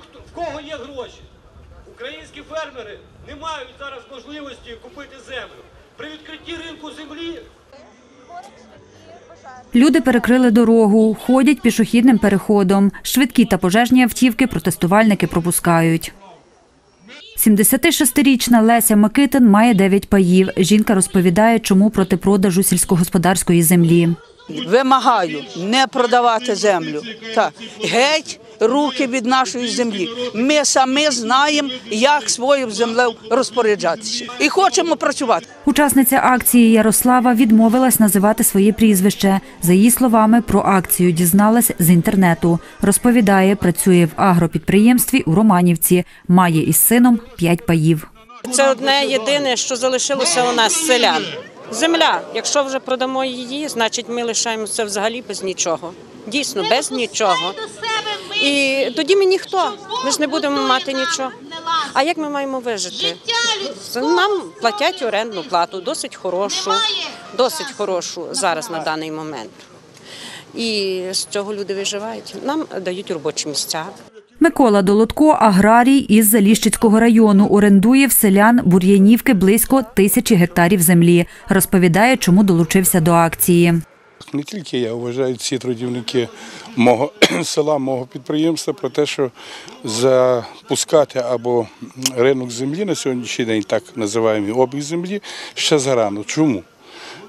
хто- в кого є гроші. Українські фермери не мають зараз можливості купити землю. При відкритті ринку землі Люди перекрили дорогу, ходять пішохідним переходом. Швидкі та пожежні автівки протестувальники пропускають. 76-річна Леся Микитин має 9 паїв. Жінка розповідає, чому проти продажу сільськогосподарської землі. Вимагаю не продавати землю. Так, геть руки від нашої землі. Ми самі знаємо, як своєю землею розпоряджатися. І хочемо працювати. Учасниця акції Ярослава відмовилась називати своє прізвище. За її словами, про акцію дізналась з інтернету. Розповідає, працює в агропідприємстві у Романівці. Має із сином 5 паїв. Це одне єдине, що залишилося у нас селян. Земля. Якщо вже продамо її, значить ми лишаємося взагалі без нічого. Дійсно, без нічого. І тоді ми ніхто. Ми ж не будемо мати нічого. А як ми маємо вижити? Нам платять орендну плату, досить хорошу, досить хорошу зараз на даний момент. І з цього люди виживають. Нам дають робочі місця. Микола Долотко, аграрій із Заліщицького району, орендує в селян Бур'янівки близько тисячі гектарів землі. Розповідає, чому долучився до акції. Не тільки я вважаю всі трудівники мого села, мого підприємства про те, що запускати або ринок землі на сьогоднішній день, так називаємо обіг землі, ще зарано. Чому?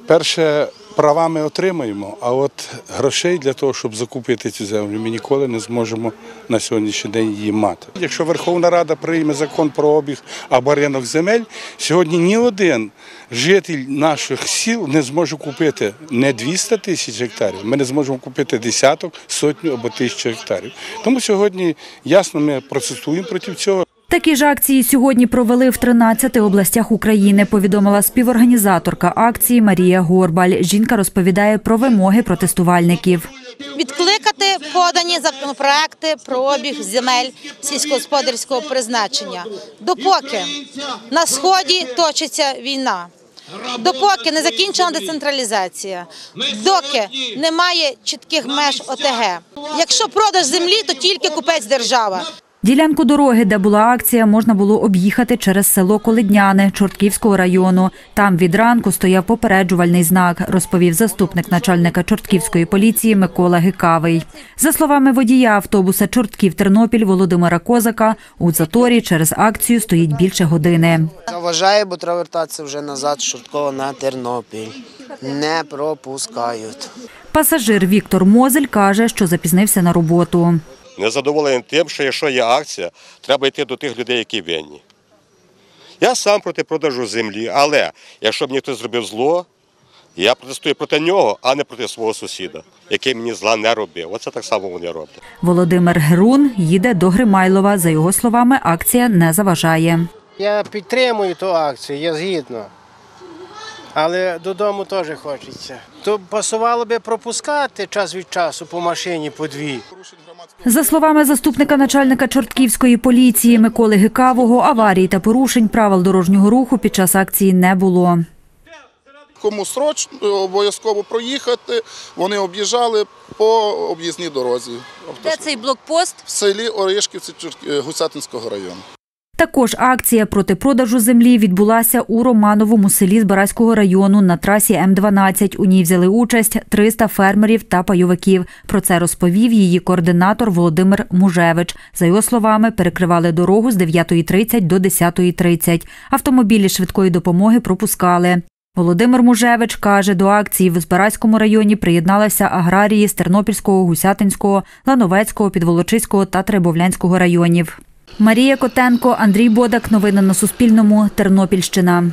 Перше, права ми отримаємо, а от грошей для того, щоб закупити цю землю, ми ніколи не зможемо на сьогоднішній день її мати. Якщо Верховна Рада прийме закон про обіг або ринок земель, сьогодні ні один житель наших сіл не зможе купити не 200 тисяч гектарів, ми не зможемо купити десяток, сотню або тисячу гектарів. Тому сьогодні ясно ми протестуємо проти цього. Такі ж акції сьогодні провели в 13 областях України, повідомила співорганізаторка акції Марія Горбаль. Жінка розповідає про вимоги протестувальників. відкликати подані законопроекти про обіг земель сільськогосподарського призначення. Допоки на сході точиться війна, допоки не закінчена децентралізація, доки немає чітких меж ОТГ. Якщо продаж землі, то тільки купець держава. Ділянку дороги, де була акція, можна було об'їхати через село Колидняне Чортківського району. Там від ранку стояв попереджувальний знак, розповів заступник начальника Чортківської поліції Микола Гикавий. За словами водія автобуса Чортків Тернопіль Володимира Козака, у заторі через акцію стоїть більше години. Заважає, бо треба вертатися вже назад швидко на Тернопіль. Не пропускають. Пасажир Віктор Мозель каже, що запізнився на роботу. Незадоволений тим, що якщо є акція, треба йти до тих людей, які винні. Я сам проти продажу землі, але якщо б мені хтось зробив зло, я протестую проти нього, а не проти свого сусіда, який мені зла не робив. Оце так само вони роблять. Володимир Герун їде до Гримайлова. За його словами, акція не заважає. Я підтримую ту акцію, я згідно. Але додому теж хочеться. То пасувало би пропускати час від часу по машині по дві. За словами заступника начальника Чортківської поліції Миколи Гикавого, аварій та порушень правил дорожнього руху під час акції не було. Кому срочно обов'язково проїхати, вони об'їжджали по об'їзній дорозі Де цей блокпост? в селі Оришківці Гусятинського району. Також акція проти продажу землі відбулася у Романовому селі Збаразького району на трасі М12. У ній взяли участь 300 фермерів та пайовиків. Про це розповів її координатор Володимир Мужевич. За його словами, перекривали дорогу з 9.30 до 10.30. Автомобілі швидкої допомоги пропускали. Володимир Мужевич каже, до акції в Збаразькому районі приєдналися аграрії з Тернопільського, Гусятинського, Лановецького, Підволочиського та Требовлянського районів. Марія Котенко, Андрій Бодак. Новини на Суспільному. Тернопільщина.